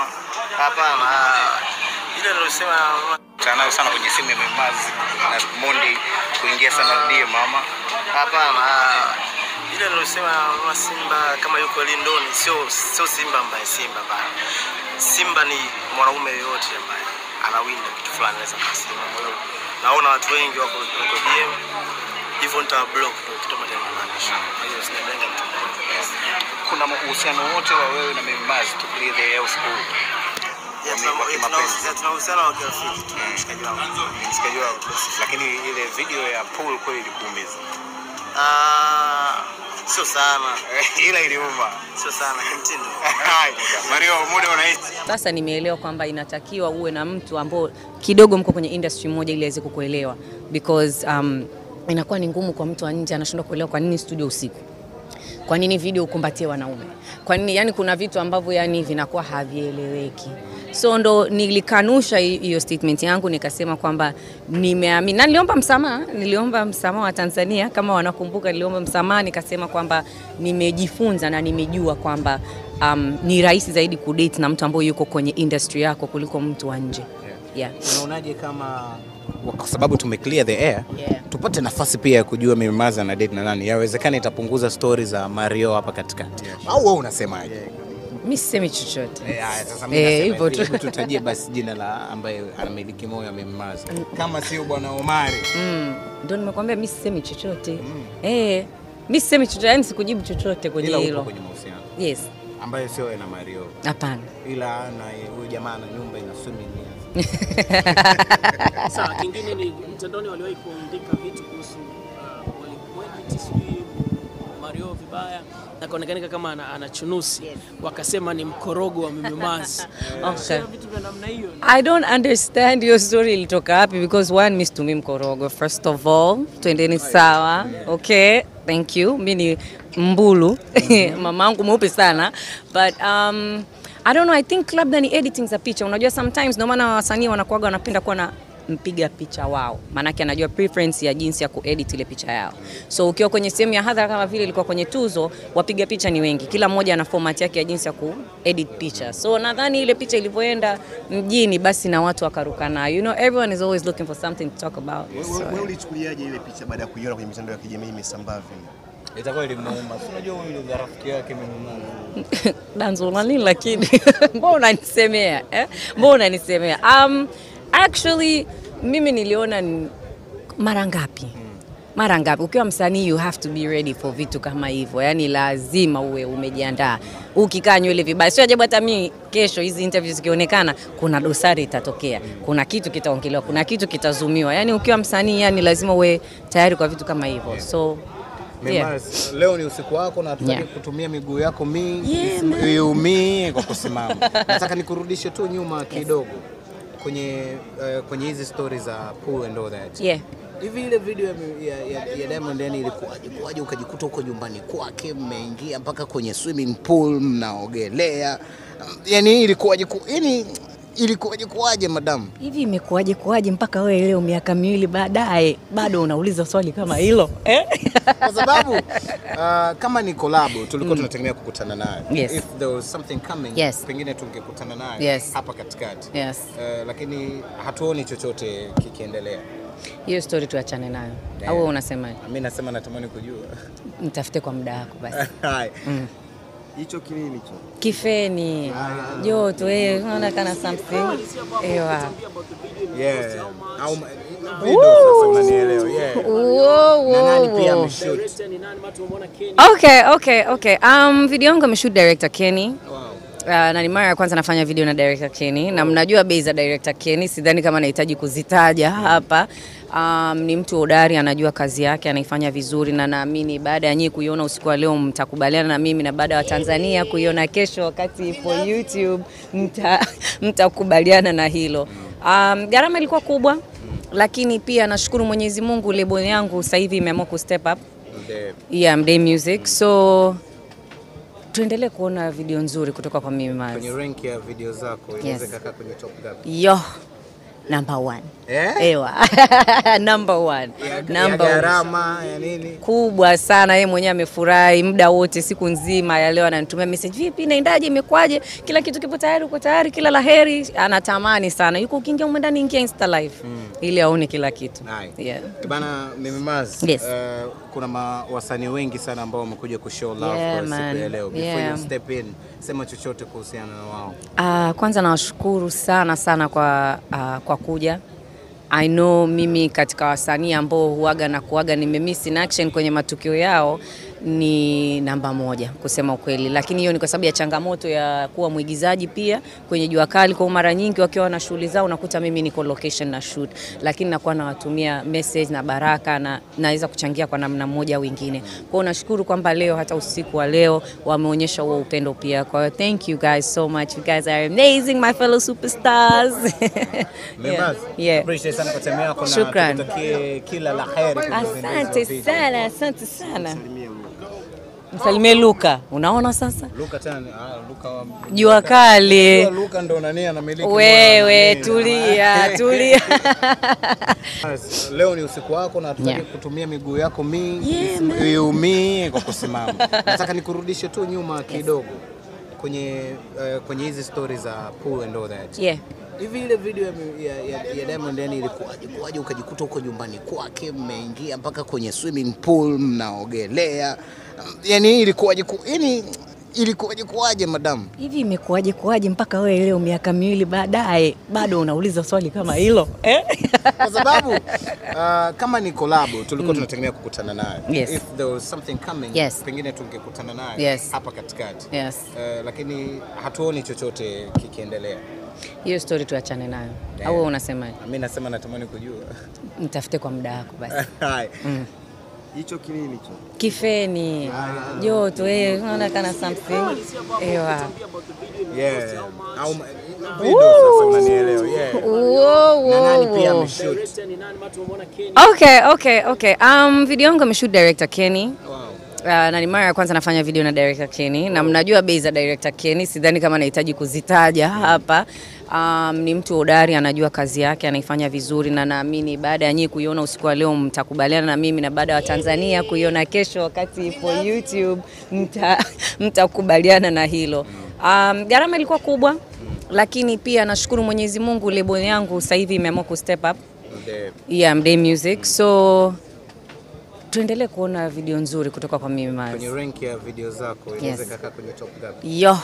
mama? Hapana, ile nilosema sana sana kwenye simu ya na Mondi kuingia sana ndiye mama. hapana, ile nilosema mama Simba kama yuko lindoni, sio sio Simba ambaye Simba bana. Simba ni mwanaume yoyote ambaye anawinda kitu fulani anaweza hiyo naona watu wengi wako DM hivyo nitablock tu kitu ambacho ninamaanisha. Kwa hiyo sinalenga mtandao. Kuna uhusiano wote wa wewe na to clear the? Ya, Wa tuna- uhusiano wa kirafiki tu, mshikaji wangu. Mshikaji wako. Lakini ile video ya pool kweli ilikuumiza. Ah, sio sana, Ila iliuma. sio sana kimtindo. Mario, muda unaisha. Sasa nimeelewa kwamba inatakiwa uwe na mtu ambao kidogo mko kwenye industry moja ili aweze kukuelewa because um, inakuwa ni ngumu kwa mtu wa nje anashindwa kuelewa kwa nini studio usiku. Kwa nini video ukumbatie wanaume? Kwa nini yani kuna vitu ambavyo yani vinakuwa havieleweki. So ndo nilikanusha hiyo statement yangu nikasema kwamba nimeamini na niliomba msamaha niliomba msamaha wa tanzania. Kama wanakumbuka niliomba msamaha nikasema kwamba nimejifunza na nimejua kwamba um, ni rahisi zaidi kudate na mtu ambaye yuko kwenye industry yako kuliko mtu wa nje yeah. Unaonaje kama kwa sababu tume clear the air Yeah. tupate nafasi pia ya kujua Mary Maza na date na nani? Yawezekana itapunguza stori za Mario hapa katikati, au wewe unasemaje? mi sisemi chochote. Eh, Eh, mimi hivyo tu. tutajie basi jina la ambaye anamiliki moyo wa Mimaz kama sio bwana Omari. Mm, ndo nimekwambia mi sisemi chochote. Eh, mi sisemi chochote yani sikujibu chochote kwenye Ila hilo. kwenye mahusiano. Yes. Ambaye sio na Mario, hapana. Ila na huyu jamaa na nyumba ina swimming Sawa, kingine ni mtandaoni waliwahi kuandika vitu kuhusu uh, Mario vibaya na kama ana, ana chunusi. Wakasema ni mkorogo wa mimimazi. Okay. Namna hiyo. I don't understand your story ilitoka wapi because one mi tumi mkorogo. First of all twendeni sawa. Okay thank you. Mi ni mbulu. Mamangu mweupe sana. But um, I don't know I think labda ni editing za picha. Unajua sometimes ndio maana wasanii wanakuaga wanapenda kuwa na mpiga picha wao. Maanake anajua preference ya jinsi ya kuedit ile picha yao. So ukiwa kwenye sehemu ya hadhara kama vile ilikuwa kwenye tuzo wapiga picha ni wengi. Kila mmoja ana format yake ya jinsi ya kuedit picha. So nadhani ile picha ilivyoenda mjini basi na watu wakaruka nayo. You know everyone is always looking for something to talk about. Wewe ulichukuliaje ile picha baada ya kuiona kwenye mitandao ya kijamii imesambaa vile? Itakuwa ilimuuma. Unajua huyu ndio rafiki yake Mimaz. danzula nini lakini? Mbona unanisemea eh? mbona unanisemea? Um, actually mimi niliona ni- mara ngapi? Mara ngapi? Ukiwa msanii you have to be ready for vitu kama hivyo. Yaani lazima uwe umejiandaa. Ukikaa nywele vibaya. Sio ajabu hata mimi kesho hizi interviews zikionekana kuna dosari itatokea. Kuna kitu kitaongelewa kuna kitu kitazumiwa. Yaani ukiwa msanii yani lazima uwe tayari kwa vitu kama hivyo. So yeah. Leo ni usiku wako na hatutaki Yeah. kutumia miguu yako mingi Yeah, iumie kwa kusimama. Nataka nikurudishe tu nyuma kidogo kwenye uh, kwenye hizi story za pool and all that. Yeah. Hivi ile video ya, ya, ya, ya Diamond yani ilikuwaje? Kuwaje ukajikuta huko nyumbani kwake mmeingia mpaka kwenye swimming pool mnaogelea? Yani ilikuwaje? ku- Yani ilikuwaje kuwaje madamu? Hivi imekuwaje kuwaje mpaka wewe leo miaka miwili baadaye bado unauliza swali kama hilo eh? kwa sababu uh, kama ni kolabo tulikuwa mm. tunategemea kukutana naye Yes. if there was something coming Yes. pengine tungekutana naye Yes. hapa katikati Yes. uh, lakini hatuoni chochote kikiendelea Hiyo stori tuachane nayo. Au wewe unasemaje? mi nasema natamani kujua Mtafute kwa muda wako basi. Hai. Hicho kinini hicho? Kifeni, joto, eh, unaona kana something. Ewa. yeah. au video sasa unanielewa yeah. Wow, na nani pia ameshoot. Okay, okay, okay. Um, video yangu ameshoot director Kenny. Uh, na ni mara ya kwanza nafanya video na director Kenny na mnajua bei za director Kenny, sidhani kama nahitaji kuzitaja hapa. Um, ni mtu hodari, anajua kazi yake, anaifanya vizuri, na naamini baada ya nyinyi kuiona usiku wa leo mtakubaliana na mimi, na baada ya Watanzania kuiona kesho wakati ipo YouTube mtakubaliana mta- na hilo. Um, gharama ilikuwa kubwa, lakini pia nashukuru Mwenyezi Mungu, lebo yangu sasa hivi imeamua ku step up yeah, Mday Music. So tuendelee kuona video nzuri kutoka kwa Mimi Mars. kwenye rank ya video zako inaweza kaka kwenye top gapi Yo, number one. Yeah? Ewa. number one. Ya- ya Number one. gharama ya nini? kubwa sana. Yeye mwenyewe amefurahi muda wote, siku nzima ya leo ananitumia message, vipi, naendaje, imekwaje, kila kitu kipo tayari, uko tayari, kila la heri. Anatamani sana, yuko ukiingia huko ndani, ingia Insta live ili aone kila kitu. Nice. Yeah. Bana Mimi Maz, Yes. Uh, kuna wasanii wengi sana ambao wamekuja kushow love Yeah, kwa siku ya leo. Before Yeah. you step in, sema chochote kuhusiana na wao. Ah, kwanza nawashukuru sana sana kwa, uh, kwa kuja. I know mimi katika wasanii ambao huaga na kuaga nimemiss in action kwenye matukio yao ni namba moja kusema ukweli, lakini hiyo ni kwa sababu ya changamoto ya kuwa mwigizaji pia kwenye jua kali. Kwa mara nyingi wakiwa na shughuli zao nakuta mimi niko location na shoot, lakini nakuwa nawatumia message na baraka na naweza kuchangia kwa namna moja au nyingine. Kwa hiyo nashukuru kwamba leo hata usiku wa leo wameonyesha huo upendo pia. Kwa hiyo thank you guys so much. You guys are amazing my fellow superstars. yeah. Yeah. appreciate sana kwa time yako na Shukran. tukutakie kila la heri. kwenye uzinduzi wa Asante sana, asante sana. Msalimie Luka, unaona sasa Luka tena, ah, Luka wa- jua kali. Luka ndo nani anamiliki Wewe tulia, tulia. Leo ni usiku wako na hatutaki Yeah. kutumia miguu yako mingi Yeah, iumie kwa kusimama. Nataka nikurudishe tu nyuma kidogo kwenye uh, kwenye hizi stori za pool and all that. Yeah. Hivi ile video ya, ya, ya, ya Diamond yani ilikuwaje kuwaje ukajikuta huko nyumbani kwake mmeingia mpaka kwenye swimming pool mnaogelea. Yani ilikuwaje ku, yani ilikuwaje kuwaje madamu? Hivi imekuwaje kuwaje mpaka wewe leo miaka miwili baadaye bado unauliza swali kama hilo eh? kwa sababu uh, kama ni kolabo tulikuwa mm. tunategemea kukutana naye Yes. if there was something coming Yes. pengine tungekutana naye Yes. hapa katikati Yes. uh, lakini hatuoni chochote kikiendelea Hiyo stori tuachane nayo. Au yeah. unasemaje? mi nasema natamani kujua Mtafute kwa muda wako basi. Hicho kinini hicho? Kifeni, joto, eh, unaona kana something. Ewa. yeah. au video. Okay, okay, okay. Um, video yangu ameshoot director Kenny. Uh, na ni mara ya kwanza nafanya video na director Kenny na mnajua bei za director Kenny, sidhani kama nahitaji kuzitaja hapa. Um, ni mtu hodari, anajua kazi yake, anaifanya vizuri, na naamini baada ya nyinyi kuiona usiku wa leo mtakubaliana na mimi, na baada ya Watanzania kuiona kesho wakati ipo YouTube mta- mtakubaliana na hilo. Um, gharama ilikuwa kubwa, lakini pia nashukuru Mwenyezi Mungu, lebo yangu sasa hivi imeamua ku step up yeah, Mdee Music. So tuendelee kuona video nzuri kutoka kwa Mimi Mars. kwenye rank ya video zako inaweza kaka kwenye top gapi Yo,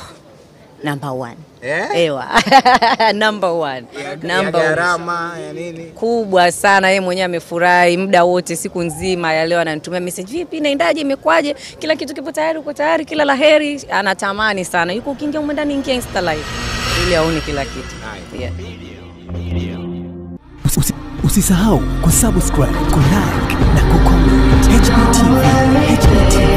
number one. eh? Ewa. number one. ya Number one. gharama ya nini kubwa sana. Yeye mwenyewe amefurahi muda wote, siku nzima ya leo ananitumia message, vipi, naendaje, imekwaje, kila kitu kipo tayari, uko tayari, kila la heri. Anatamani sana, yuko ukiingia huko ndani, ingia Insta live ili aone kila kitu. Nice. Yeah. Usi- usi- Usisahau kusubscribe, kulike na kucomment. HGTV, HGTV.